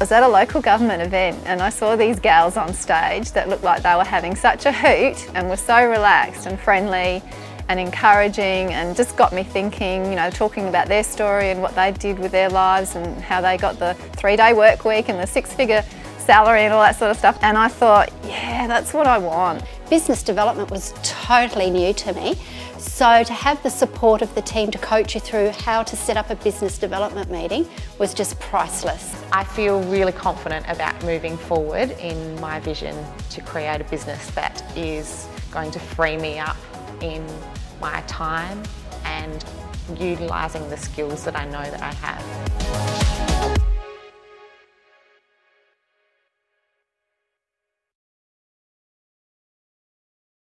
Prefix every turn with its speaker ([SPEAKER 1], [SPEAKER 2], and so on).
[SPEAKER 1] was at a local government event and I saw these gals on stage that looked like they were having such a hoot and were so relaxed and friendly and encouraging and just got me thinking, you know, talking about their story and what they did with their lives and how they got the three-day work week and the six-figure salary and all that sort of stuff. And I thought, yeah, that's what I want.
[SPEAKER 2] Business development was totally new to me. So to have the support of the team to coach you through how to set up a business development meeting was just priceless.
[SPEAKER 3] I feel really confident about moving forward in my vision to create a business that is going to free me up in my time and utilising the skills that I know that I have.